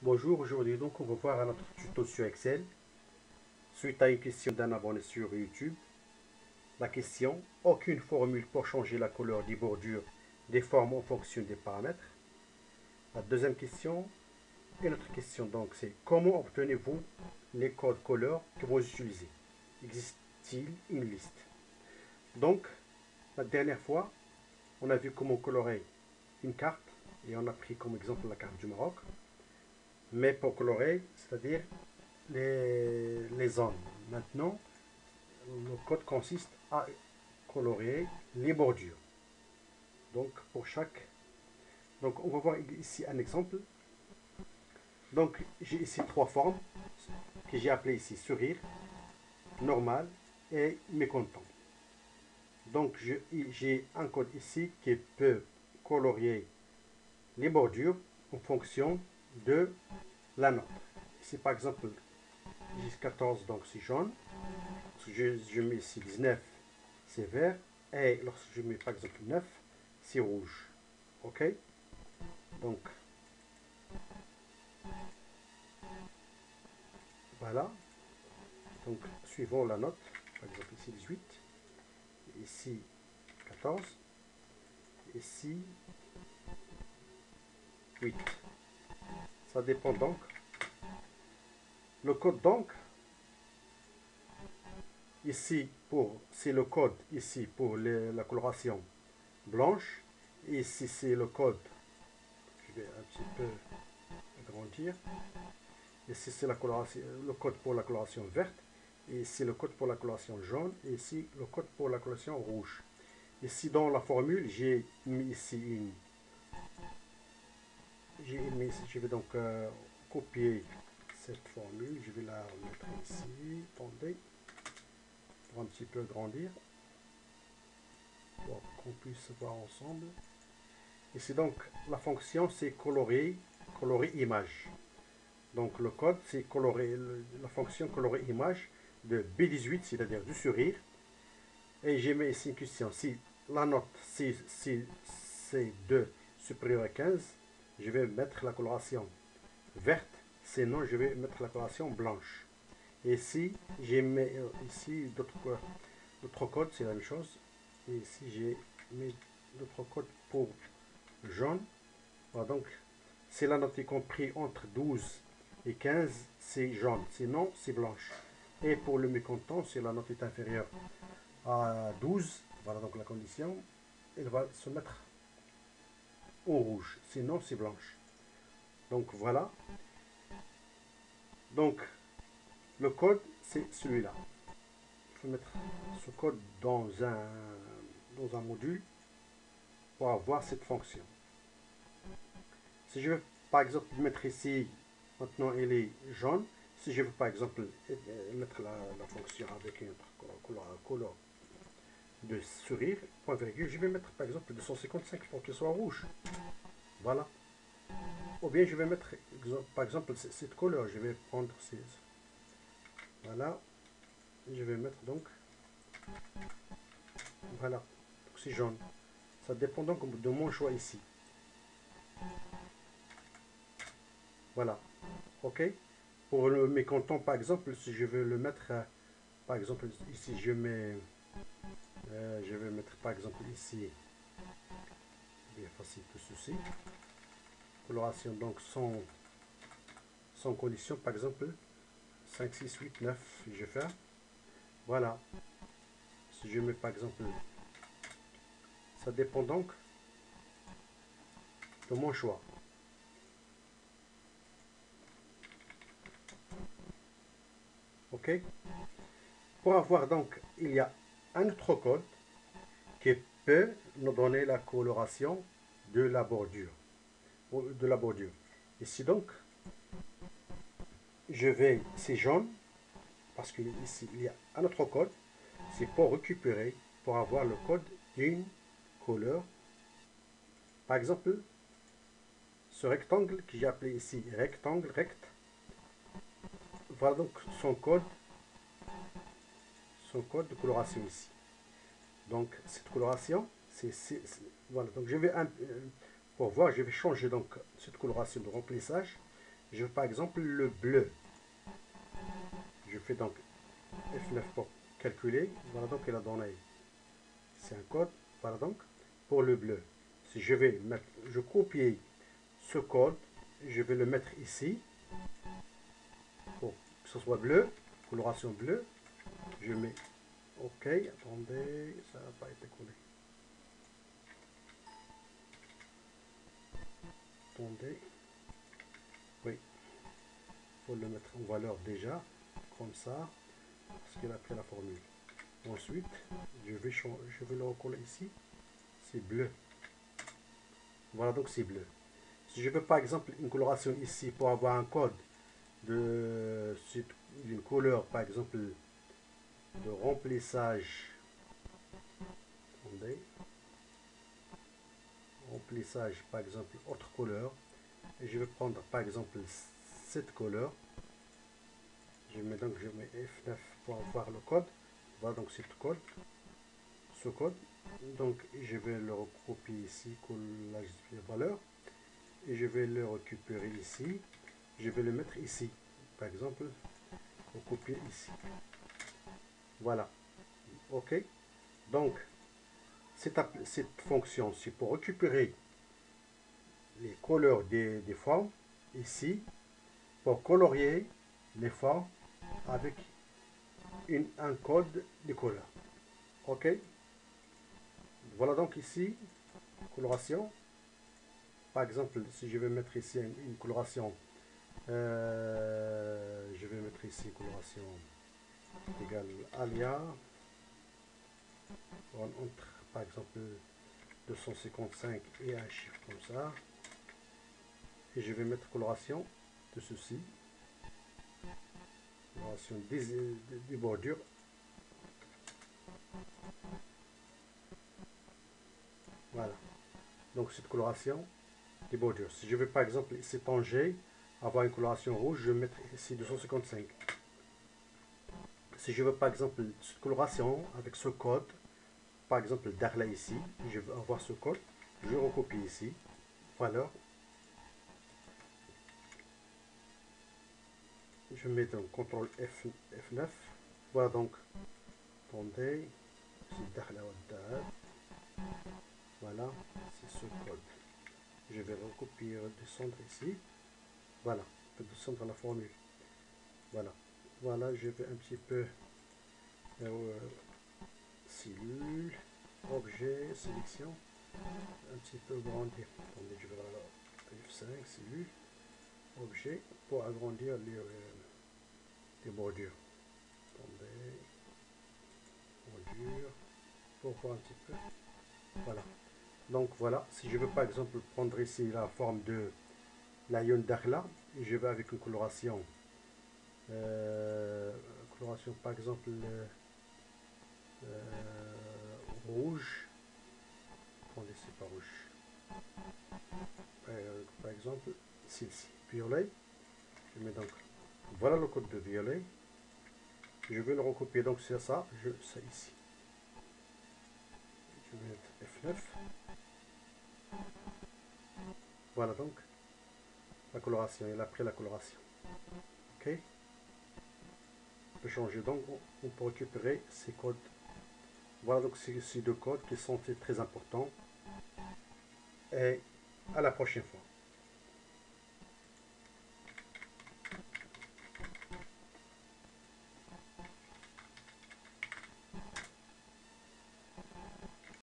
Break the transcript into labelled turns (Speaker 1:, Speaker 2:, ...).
Speaker 1: Bonjour, aujourd'hui donc on va voir notre tuto sur Excel. Suite à une question d'un abonné sur YouTube. La question, aucune formule pour changer la couleur des bordures des formes en fonction des paramètres. La deuxième question, et notre question donc c'est comment obtenez-vous les codes couleurs que vous utilisez? Existe-t-il une liste? Donc, la dernière fois, on a vu comment colorer une carte et on a pris comme exemple la carte du Maroc mais pour colorer, c'est-à-dire les, les zones. Maintenant, le code consiste à colorer les bordures. Donc, pour chaque... Donc, on va voir ici un exemple. Donc, j'ai ici trois formes que j'ai appelées ici sourire, normal et mécontent. Donc, j'ai un code ici qui peut colorier les bordures en fonction de la note. Ici, par exemple, 14, donc c'est jaune. Je, je, mets ici 19, c'est vert. Et lorsque je mets par exemple 9, c'est rouge. OK? Donc, voilà. Donc, suivons la note. Par exemple, ici 18. Ici 14. Ici 8. Ça dépend donc. Le code donc, ici pour c'est le code ici pour la coloration blanche. Ici c'est le code. Je vais un petit peu agrandir. Ici c'est la coloration, le code pour la coloration verte. Ici le code pour la coloration jaune. Et ici le code pour la coloration rouge. Ici dans la formule, j'ai mis ici une je vais donc euh, copier cette formule, je vais la mettre ici, attendez, pour un petit peu grandir, pour qu'on puisse voir ensemble. Et c'est donc, la fonction c'est colorer, colorer image. Donc le code c'est colorer, la fonction colorer image de B18, c'est-à-dire du sourire. Et j'ai mis ici une question, si la note c'est C2 supérieure à 15, je vais mettre la coloration verte, sinon je vais mettre la coloration blanche. Et si j'ai mis ici d'autres codes, c'est la même chose. Et ici j'ai mis d'autres codes pour jaune. Voilà, donc c'est la note y compris entre 12 et 15, c'est jaune. Sinon, c'est blanche. Et pour le mécontent, si la note est inférieure à 12, voilà donc la condition, elle va se mettre rouge, sinon c'est blanche. Donc voilà. Donc le code c'est celui-là. Il faut mettre ce code dans un, dans un module pour avoir cette fonction. Si je veux par exemple mettre ici, maintenant elle est jaune. Si je veux par exemple mettre la, fonction avec une couleur, couleur de sourire, point virgule, je vais mettre par exemple 255 pour qu'il soit rouge. Voilà. Ou bien je vais mettre par exemple cette couleur, je vais prendre ces. Voilà. Je vais mettre donc. Voilà. C'est jaune. Ça dépend donc de mon choix ici. Voilà. OK Pour le mécontent, par exemple, si je veux le mettre, par exemple, ici, je mets euh, je vais mettre par exemple ici, bien facile tout ceci. Coloration donc sans, sans condition, par exemple 5, 6, 8, 9, je fais. Voilà. Si je mets par exemple, ça dépend donc de mon choix. Ok Pour avoir donc, il y a un autre code qui peut nous donner la coloration de la bordure. De la bordure. Ici donc, je vais, c'est jaune, parce qu'il il y a un autre code, c'est pour récupérer, pour avoir le code d'une couleur. Par exemple, ce rectangle que j'ai appelé ici rectangle, rect, voilà donc son code son code de coloration ici. Donc cette coloration, c'est voilà. Donc je vais euh, pour voir, je vais changer donc cette coloration de remplissage. Je veux par exemple le bleu. Je fais donc F9 pour calculer. Voilà donc il a donné. C'est un code. Voilà donc pour le bleu. Si je vais mettre, je copie ce code, je vais le mettre ici pour que ce soit bleu, coloration bleue. Je mets OK. Attendez, ça n'a pas été collé. Attendez. Oui. Faut le mettre en valeur déjà, comme ça, parce qu'il a pris la formule. Ensuite, je vais, je vais le recoller ici. C'est bleu. Voilà, donc c'est bleu. Si je veux par exemple une coloration ici pour avoir un code de d'une couleur, par exemple de remplissage. Remplissage, par exemple, autre couleur. Et je vais prendre par exemple cette couleur. Je mets donc je mets F9 pour avoir le code. Voilà donc cette code. Ce code. Donc je vais le recopier ici, collage de valeur. Et je vais le récupérer ici. Je vais le mettre ici. Par exemple, recopier ici. Voilà. OK. Donc, cette, cette fonction, c'est pour récupérer les couleurs des, formes ici, pour colorier les formes avec une, un code de couleur. OK Voilà donc ici, coloration. Par exemple, si je vais mettre ici une, coloration, euh, je vais mettre ici coloration égale alia entre par exemple 255 et un chiffre comme ça. Et je vais mettre coloration de ceci. Coloration des, bordures. Voilà. Donc cette coloration des bordures. Si je veux par exemple ici avoir une coloration rouge je vais mettre ici 255 si je veux par exemple cette coloration avec ce code, par exemple Darla ici, je veux avoir ce code, je recopie ici, voilà. Je mets donc CTRL F, F9, voilà donc, attendez, c'est Darla voilà, c'est ce code. Je vais recopier, descendre ici, voilà, je peux descendre la formule, voilà. Voilà, je vais un petit peu euh, cellule, objet, sélection, un petit peu grandir. Attendez, je vais F5, cellule, objet, pour agrandir les, euh, les bordures. Attendez, bordure, pour voir un petit peu. Voilà. Donc voilà, si je veux par exemple prendre ici la forme de la d'Arla, je vais avec une coloration par exemple euh, rouge. Attendez c'est pas rouge. Euh, par exemple celle-ci violet. Je mets donc voilà le code de violet. Je vais le recopier donc c'est ça. Je ça ici. Je vais mettre F9 voilà donc. La coloration il a pris la coloration. Ok changer. Donc, on peut récupérer ces codes. Voilà donc ces deux codes qui sont très importants. Et à la prochaine fois.